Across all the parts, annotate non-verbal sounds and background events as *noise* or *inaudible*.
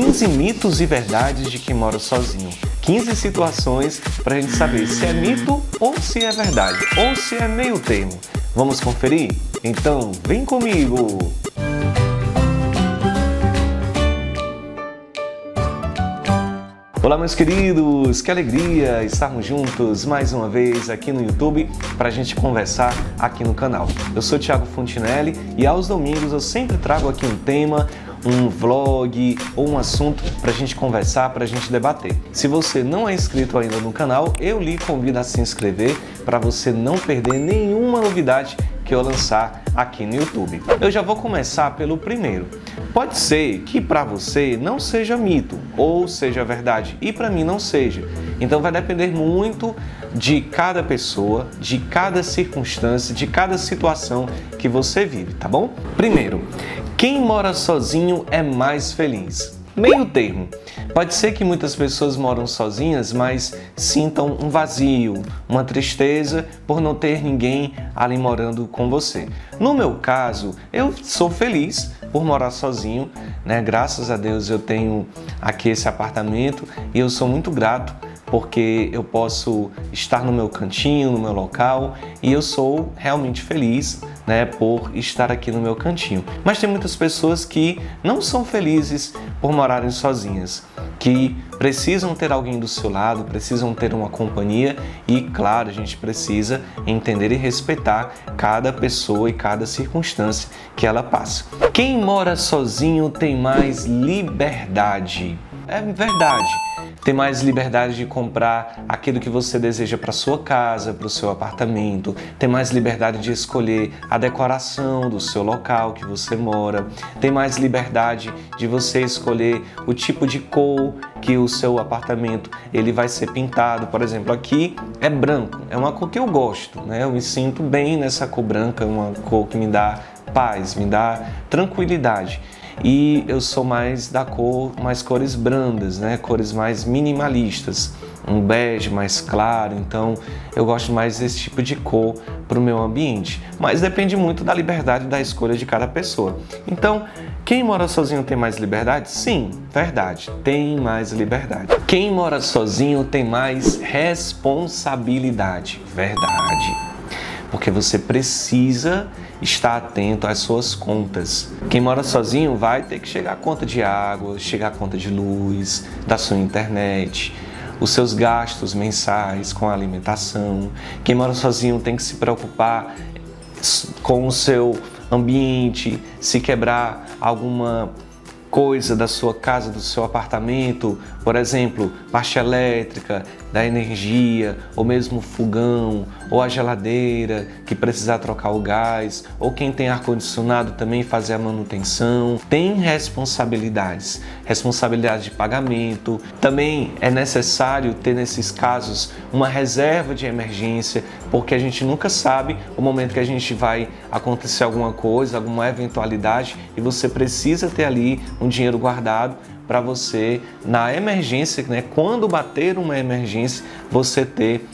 15 mitos e verdades de quem mora sozinho. 15 situações para a gente saber se é mito ou se é verdade, ou se é meio termo. Vamos conferir? Então, vem comigo! Olá, meus queridos, que alegria estarmos juntos mais uma vez aqui no YouTube para a gente conversar aqui no canal. Eu sou Thiago Fontinelli e aos domingos eu sempre trago aqui um tema, um vlog ou um assunto para a gente conversar, para a gente debater. Se você não é inscrito ainda no canal, eu lhe convido a se inscrever para você não perder nenhuma novidade que eu lançar aqui no YouTube. Eu já vou começar pelo primeiro. Pode ser que para você não seja mito ou seja verdade e para mim não seja. Então vai depender muito de cada pessoa, de cada circunstância, de cada situação que você vive, tá bom? Primeiro, quem mora sozinho é mais feliz meio termo. Pode ser que muitas pessoas moram sozinhas, mas sintam um vazio, uma tristeza por não ter ninguém ali morando com você. No meu caso, eu sou feliz por morar sozinho, né? Graças a Deus eu tenho aqui esse apartamento e eu sou muito grato porque eu posso estar no meu cantinho, no meu local e eu sou realmente feliz né, por estar aqui no meu cantinho. Mas tem muitas pessoas que não são felizes por morarem sozinhas, que precisam ter alguém do seu lado, precisam ter uma companhia e, claro, a gente precisa entender e respeitar cada pessoa e cada circunstância que ela passa. Quem mora sozinho tem mais liberdade. É verdade. Ter mais liberdade de comprar aquilo que você deseja para sua casa, para o seu apartamento, ter mais liberdade de escolher a decoração do seu local que você mora, ter mais liberdade de você escolher o tipo de cor que o seu apartamento ele vai ser pintado. Por exemplo, aqui é branco, é uma cor que eu gosto, né? Eu me sinto bem nessa cor branca, uma cor que me dá paz, me dá tranquilidade e eu sou mais da cor, mais cores brandas, né? Cores mais minimalistas, um bege mais claro, então eu gosto mais desse tipo de cor para o meu ambiente. Mas depende muito da liberdade da escolha de cada pessoa. Então, quem mora sozinho tem mais liberdade? Sim, verdade, tem mais liberdade. Quem mora sozinho tem mais responsabilidade? Verdade porque você precisa estar atento às suas contas. Quem mora sozinho vai ter que chegar a conta de água, chegar a conta de luz, da sua internet, os seus gastos mensais com a alimentação. Quem mora sozinho tem que se preocupar com o seu ambiente, se quebrar alguma coisa da sua casa, do seu apartamento, por exemplo, parte elétrica, da energia, ou mesmo fogão, ou a geladeira que precisar trocar o gás, ou quem tem ar condicionado também fazer a manutenção, tem responsabilidades, responsabilidade de pagamento. Também é necessário ter nesses casos uma reserva de emergência, porque a gente nunca sabe o momento que a gente vai acontecer alguma coisa, alguma eventualidade e você precisa ter ali um dinheiro guardado para você, na emergência, né, quando bater uma emergência, você ter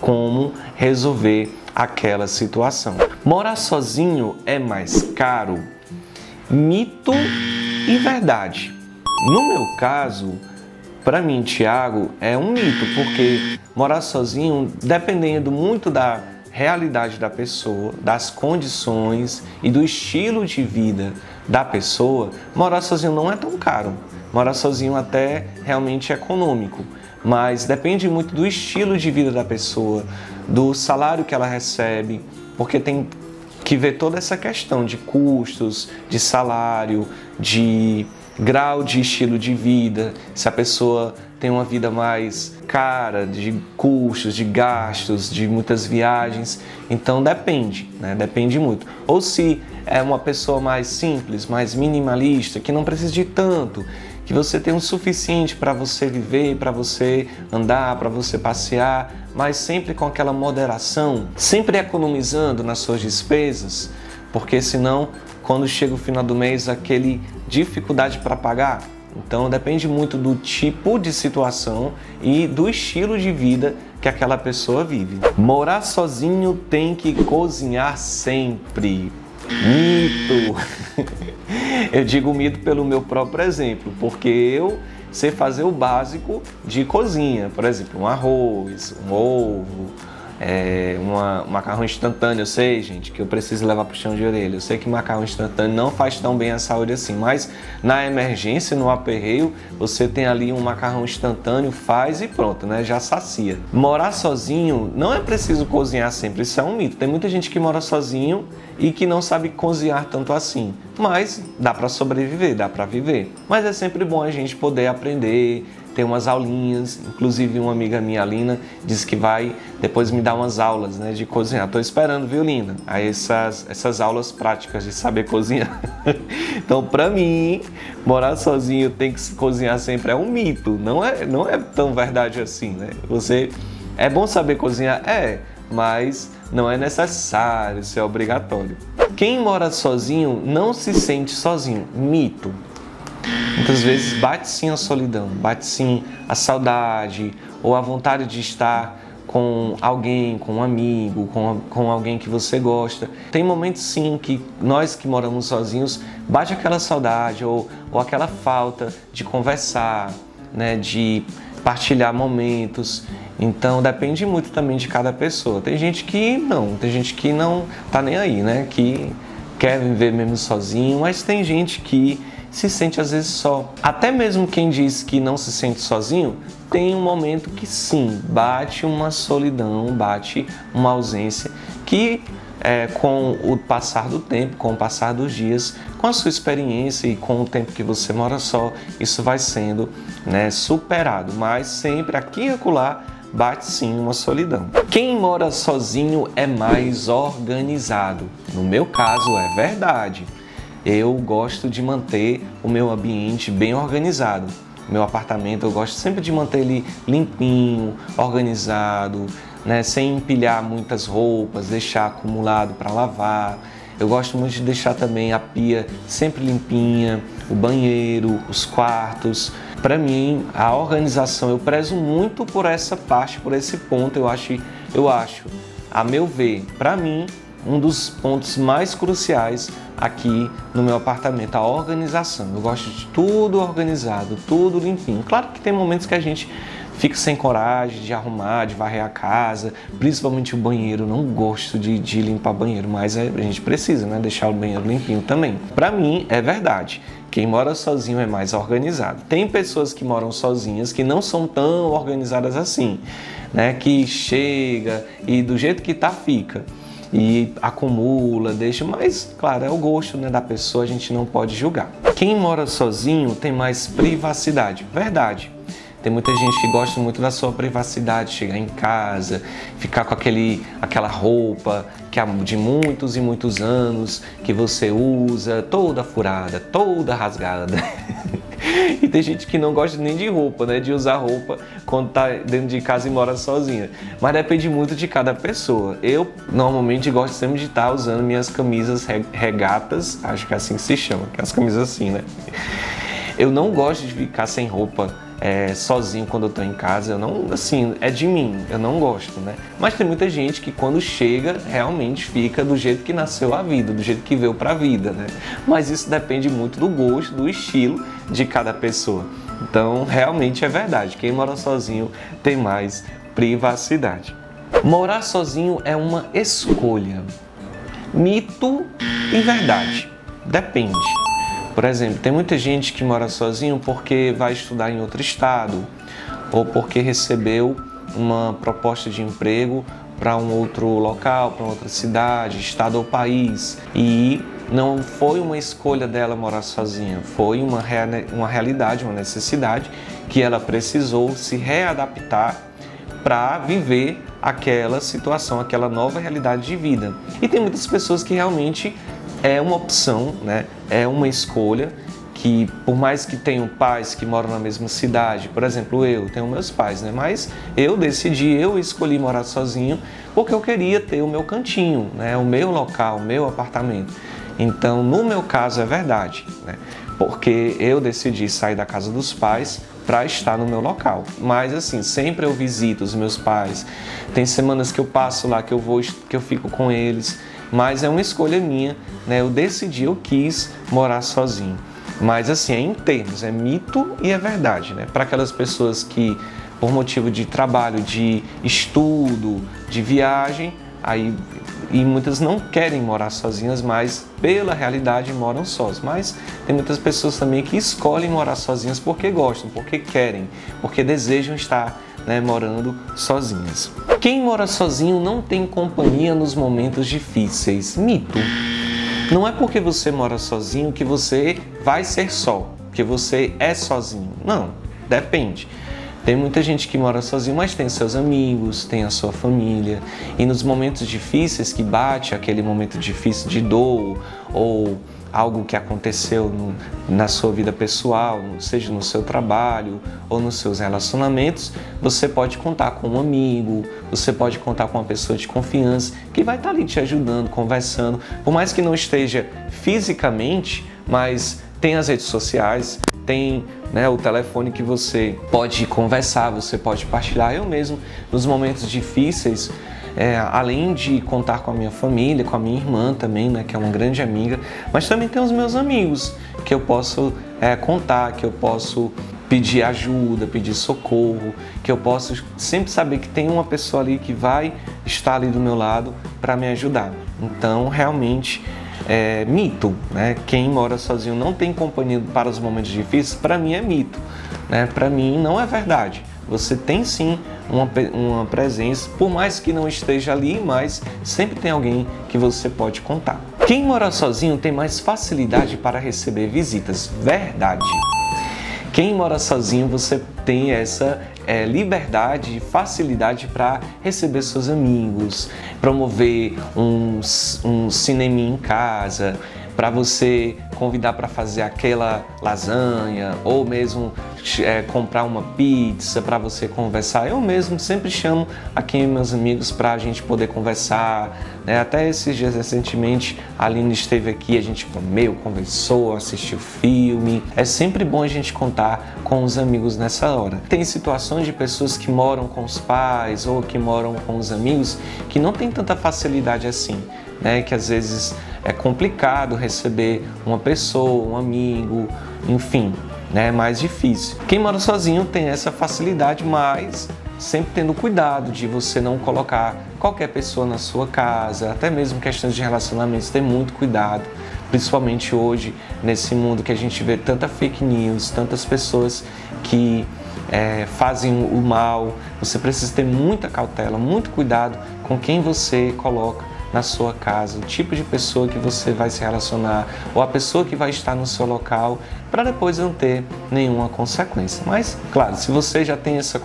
como resolver aquela situação. Morar sozinho é mais caro? Mito e verdade. No meu caso, para mim, Tiago, é um mito, porque morar sozinho, dependendo muito da realidade da pessoa, das condições e do estilo de vida da pessoa, morar sozinho não é tão caro. Morar sozinho até realmente é econômico, mas depende muito do estilo de vida da pessoa, do salário que ela recebe, porque tem que ver toda essa questão de custos, de salário, de grau de estilo de vida, se a pessoa tem uma vida mais cara, de custos, de gastos, de muitas viagens. Então depende, né? Depende muito. Ou se é uma pessoa mais simples, mais minimalista, que não precisa de tanto, que você tem o suficiente para você viver, para você andar, para você passear, mas sempre com aquela moderação, sempre economizando nas suas despesas, porque senão quando chega o final do mês aquele dificuldade para pagar, então depende muito do tipo de situação e do estilo de vida que aquela pessoa vive. Morar sozinho tem que cozinhar sempre. Mito! *laughs* eu digo mito pelo meu próprio exemplo, porque eu sei fazer o básico de cozinha, por exemplo, um arroz, um ovo, é, uma, um macarrão instantâneo, eu sei, gente, que eu preciso levar para o chão de orelha. Eu sei que macarrão instantâneo não faz tão bem à saúde assim, mas na emergência, no aperreio, você tem ali um macarrão instantâneo, faz e pronto, né? Já sacia. Morar sozinho não é preciso cozinhar sempre, isso é um mito. Tem muita gente que mora sozinho e que não sabe cozinhar tanto assim, mas dá para sobreviver, dá para viver. Mas é sempre bom a gente poder aprender tem umas aulinhas, inclusive uma amiga minha, Lina, disse que vai depois me dar umas aulas né, de cozinhar. Estou esperando, viu, Lina? Aí essas, essas aulas práticas de saber cozinhar. *laughs* então, para mim, morar sozinho tem que cozinhar sempre é um mito, não é, não é tão verdade assim, né? Você é bom saber cozinhar, é, mas não é necessário, isso é obrigatório. Quem mora sozinho não se sente sozinho, mito. Muitas vezes bate sim a solidão, bate sim a saudade ou a vontade de estar com alguém, com um amigo, com, com alguém que você gosta. Tem momentos sim que nós que moramos sozinhos bate aquela saudade ou, ou aquela falta de conversar, né, de partilhar momentos. Então depende muito também de cada pessoa. Tem gente que não, tem gente que não tá nem aí, né? Que quer viver mesmo sozinho, mas tem gente que se sente às vezes só. Até mesmo quem diz que não se sente sozinho, tem um momento que sim, bate uma solidão, bate uma ausência que é, com o passar do tempo, com o passar dos dias, com a sua experiência e com o tempo que você mora só, isso vai sendo né, superado. Mas sempre aqui e acolá bate sim uma solidão. Quem mora sozinho é mais organizado. No meu caso é verdade eu gosto de manter o meu ambiente bem organizado. Meu apartamento eu gosto sempre de manter ele limpinho, organizado, né, sem empilhar muitas roupas, deixar acumulado para lavar. Eu gosto muito de deixar também a pia sempre limpinha, o banheiro, os quartos. Para mim, a organização eu prezo muito por essa parte, por esse ponto. Eu acho, eu acho, a meu ver, para mim um dos pontos mais cruciais aqui no meu apartamento, a organização. Eu gosto de tudo organizado, tudo limpinho. Claro que tem momentos que a gente fica sem coragem de arrumar, de varrer a casa, principalmente o banheiro. Não gosto de, de limpar banheiro, mas a gente precisa, né? Deixar o banheiro limpinho também. Para mim, é verdade. Quem mora sozinho é mais organizado. Tem pessoas que moram sozinhas que não são tão organizadas assim, né? Que chega e do jeito que tá fica e acumula, deixa, mas claro, é o gosto né, da pessoa, a gente não pode julgar. Quem mora sozinho tem mais privacidade, verdade. Tem muita gente que gosta muito da sua privacidade, chegar em casa, ficar com aquele, aquela roupa que é de muitos e muitos anos que você usa, toda furada, toda rasgada. *laughs* *laughs* E tem gente que não gosta nem de roupa, né? De usar roupa quando tá dentro de casa e mora sozinha. Mas depende muito de cada pessoa. Eu normalmente gosto sempre de estar tá usando minhas camisas regatas, acho que é assim que se chama, que é as camisas assim, né? Eu não gosto de ficar sem roupa é, sozinho quando eu tô em casa. Eu não, assim, é de mim, eu não gosto, né? Mas tem muita gente que quando chega realmente fica do jeito que nasceu a vida, do jeito que veio pra vida, né? Mas isso depende muito do gosto, do estilo de cada pessoa. Então, realmente é verdade. Quem mora sozinho tem mais privacidade. Morar sozinho é uma escolha. Mito e verdade. Depende. Por exemplo, tem muita gente que mora sozinho porque vai estudar em outro estado ou porque recebeu uma proposta de emprego para um outro local, para outra cidade, estado ou país e não foi uma escolha dela morar sozinha, foi uma, uma realidade, uma necessidade que ela precisou se readaptar para viver aquela situação, aquela nova realidade de vida. E tem muitas pessoas que realmente é uma opção, né? é uma escolha que por mais que tenham pais que moram na mesma cidade, por exemplo, eu tenho meus pais, né? Mas eu decidi, eu escolhi morar sozinho porque eu queria ter o meu cantinho, né? O meu local, o meu apartamento. Então, no meu caso é verdade, né? Porque eu decidi sair da casa dos pais para estar no meu local. Mas assim, sempre eu visito os meus pais. Tem semanas que eu passo lá que eu vou que eu fico com eles mas é uma escolha minha, né? Eu decidi, eu quis morar sozinho. Mas assim, é em termos, é mito e é verdade, né? Para aquelas pessoas que por motivo de trabalho, de estudo, de viagem, aí e muitas não querem morar sozinhas, mas pela realidade moram sós. Mas tem muitas pessoas também que escolhem morar sozinhas porque gostam, porque querem, porque desejam estar né, morando sozinhas. Quem mora sozinho não tem companhia nos momentos difíceis. Mito. Não é porque você mora sozinho que você vai ser só, que você é sozinho. Não, depende. Tem muita gente que mora sozinho, mas tem seus amigos, tem a sua família. E nos momentos difíceis que bate aquele momento difícil de dor ou algo que aconteceu no, na sua vida pessoal, seja no seu trabalho ou nos seus relacionamentos, você pode contar com um amigo, você pode contar com uma pessoa de confiança que vai estar ali te ajudando, conversando, por mais que não esteja fisicamente, mas tem as redes sociais, tem né, o telefone que você pode conversar, você pode partilhar. Eu mesmo, nos momentos difíceis, é, além de contar com a minha família, com a minha irmã também, né, que é uma grande amiga, mas também tem os meus amigos que eu posso é, contar, que eu posso pedir ajuda, pedir socorro, que eu posso sempre saber que tem uma pessoa ali que vai estar ali do meu lado para me ajudar. Então, realmente é, mito. Né? Quem mora sozinho não tem companhia para os momentos difíceis, para mim é mito. Né? Para mim não é verdade. Você tem sim uma, uma presença, por mais que não esteja ali, mas sempre tem alguém que você pode contar. Quem mora sozinho tem mais facilidade para receber visitas. Verdade. Quem mora sozinho, você tem essa é, liberdade e facilidade para receber seus amigos, promover um, um cinema em casa, para você convidar para fazer aquela lasanha ou mesmo é, comprar uma pizza para você conversar. Eu mesmo sempre chamo aqui meus amigos para a gente poder conversar. Né? Até esses dias recentemente a Aline esteve aqui, a gente comeu, conversou, assistiu filme. É sempre bom a gente contar com os amigos nessa hora. Tem situações de pessoas que moram com os pais ou que moram com os amigos que não tem tanta facilidade assim, né? Que às vezes é complicado receber uma pessoa, um amigo, enfim, né? é mais difícil. Quem mora sozinho tem essa facilidade, mas sempre tendo cuidado de você não colocar qualquer pessoa na sua casa, até mesmo questões de relacionamentos, ter muito cuidado, principalmente hoje, nesse mundo que a gente vê tanta fake news, tantas pessoas que é, fazem o mal. Você precisa ter muita cautela, muito cuidado com quem você coloca na sua casa, o tipo de pessoa que você vai se relacionar ou a pessoa que vai estar no seu local, para depois não ter nenhuma consequência. Mas, claro, se você já tem essa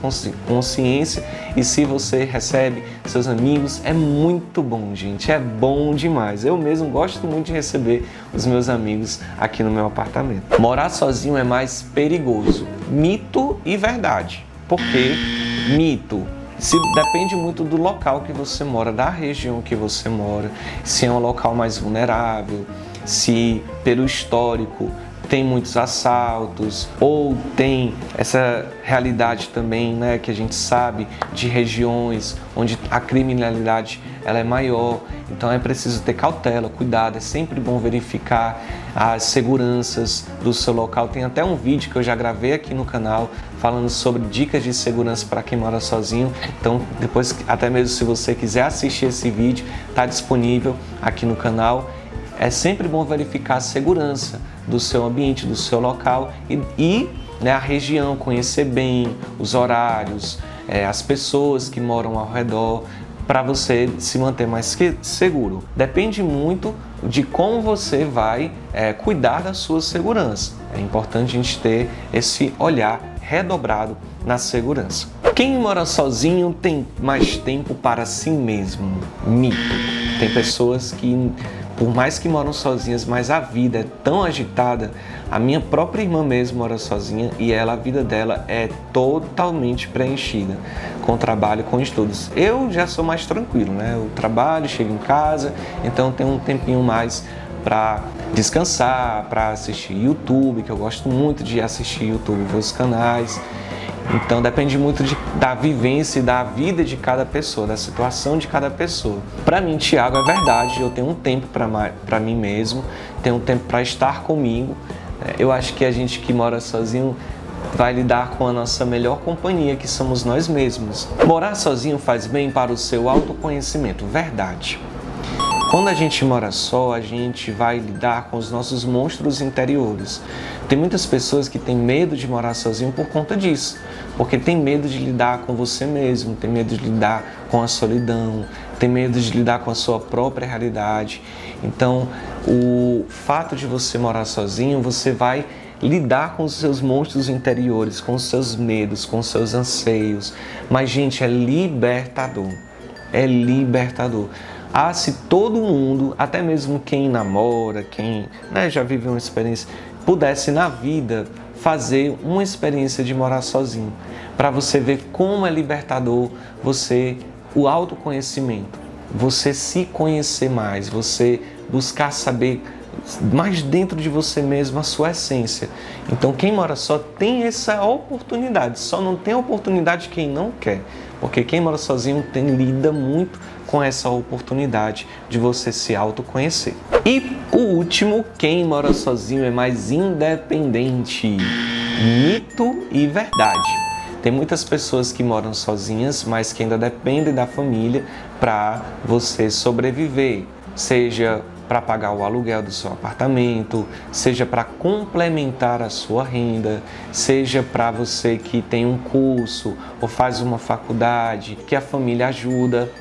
consciência e se você recebe seus amigos, é muito bom, gente, é bom demais. Eu mesmo gosto muito de receber os meus amigos aqui no meu apartamento. Morar sozinho é mais perigoso. Mito e verdade. Por que mito? Se depende muito do local que você mora, da região que você mora, se é um local mais vulnerável, se pelo histórico tem muitos assaltos ou tem essa realidade também, né, que a gente sabe de regiões onde a criminalidade ela é maior. Então é preciso ter cautela, cuidado. É sempre bom verificar as seguranças do seu local. Tem até um vídeo que eu já gravei aqui no canal falando sobre dicas de segurança para quem mora sozinho. Então depois, até mesmo se você quiser assistir esse vídeo, está disponível aqui no canal. É sempre bom verificar a segurança do seu ambiente, do seu local e, e né, a região, conhecer bem os horários, é, as pessoas que moram ao redor, para você se manter mais seguro. Depende muito de como você vai é, cuidar da sua segurança. É importante a gente ter esse olhar redobrado na segurança. Quem mora sozinho tem mais tempo para si mesmo. Mito. Tem pessoas que por mais que moram sozinhas, mas a vida é tão agitada. A minha própria irmã mesmo mora sozinha e ela, a vida dela é totalmente preenchida com trabalho, com estudos. Eu já sou mais tranquilo, né? Eu trabalho, chego em casa, então tenho um tempinho mais para descansar, para assistir YouTube, que eu gosto muito de assistir YouTube, ver os canais. Então depende muito de, da vivência e da vida de cada pessoa, da situação de cada pessoa. Para mim, Tiago, é verdade, eu tenho um tempo para mim mesmo, tenho um tempo para estar comigo. É, eu acho que a gente que mora sozinho vai lidar com a nossa melhor companhia, que somos nós mesmos. Morar sozinho faz bem para o seu autoconhecimento, verdade. Quando a gente mora só, a gente vai lidar com os nossos monstros interiores. Tem muitas pessoas que têm medo de morar sozinho por conta disso, porque tem medo de lidar com você mesmo, tem medo de lidar com a solidão, tem medo de lidar com a sua própria realidade. Então, o fato de você morar sozinho, você vai lidar com os seus monstros interiores, com os seus medos, com os seus anseios. Mas, gente, é libertador. É libertador. Ah, se todo mundo, até mesmo quem namora, quem né, já vive uma experiência, pudesse na vida fazer uma experiência de morar sozinho, para você ver como é libertador você o autoconhecimento, você se conhecer mais, você buscar saber mais dentro de você mesmo a sua essência. Então quem mora só tem essa oportunidade, só não tem oportunidade quem não quer, porque quem mora sozinho tem lida muito com essa oportunidade de você se autoconhecer. E o último, quem mora sozinho é mais independente. Mito e verdade. Tem muitas pessoas que moram sozinhas, mas que ainda dependem da família para você sobreviver, seja para pagar o aluguel do seu apartamento, seja para complementar a sua renda, seja para você que tem um curso ou faz uma faculdade, que a família ajuda.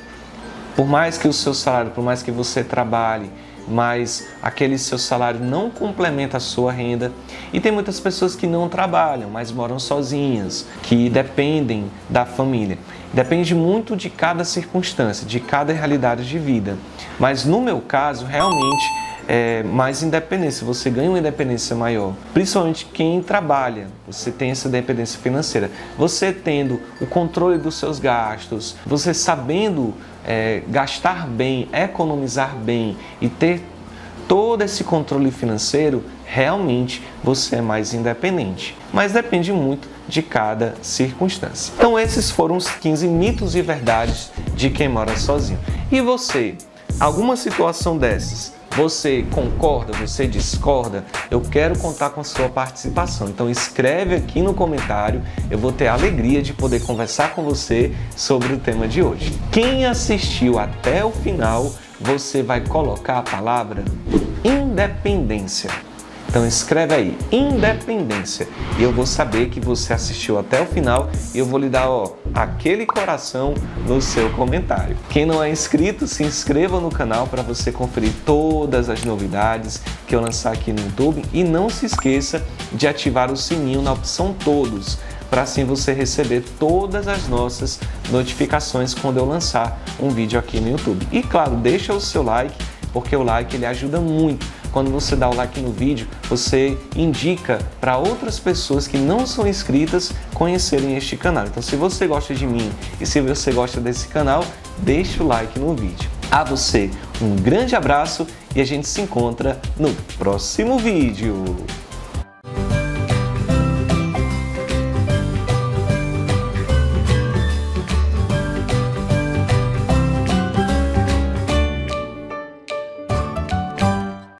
Por mais que o seu salário, por mais que você trabalhe, mas aquele seu salário não complementa a sua renda. E tem muitas pessoas que não trabalham, mas moram sozinhas, que dependem da família. Depende muito de cada circunstância, de cada realidade de vida. Mas no meu caso, realmente é, mais independência, você ganha uma independência maior. Principalmente quem trabalha, você tem essa independência financeira. Você tendo o controle dos seus gastos, você sabendo é, gastar bem, economizar bem e ter todo esse controle financeiro, realmente você é mais independente. Mas depende muito de cada circunstância. Então, esses foram os 15 mitos e verdades de quem mora sozinho. E você, alguma situação dessas você concorda? Você discorda? Eu quero contar com a sua participação. Então escreve aqui no comentário. Eu vou ter a alegria de poder conversar com você sobre o tema de hoje. Quem assistiu até o final, você vai colocar a palavra independência. Então escreve aí, independência. E eu vou saber que você assistiu até o final e eu vou lhe dar ó, aquele coração no seu comentário. Quem não é inscrito, se inscreva no canal para você conferir todas as novidades que eu lançar aqui no YouTube e não se esqueça de ativar o sininho na opção todos para assim você receber todas as nossas notificações quando eu lançar um vídeo aqui no YouTube. E claro, deixa o seu like, porque o like ele ajuda muito quando você dá o like no vídeo, você indica para outras pessoas que não são inscritas conhecerem este canal. Então, se você gosta de mim e se você gosta desse canal, deixe o like no vídeo. A você um grande abraço e a gente se encontra no próximo vídeo.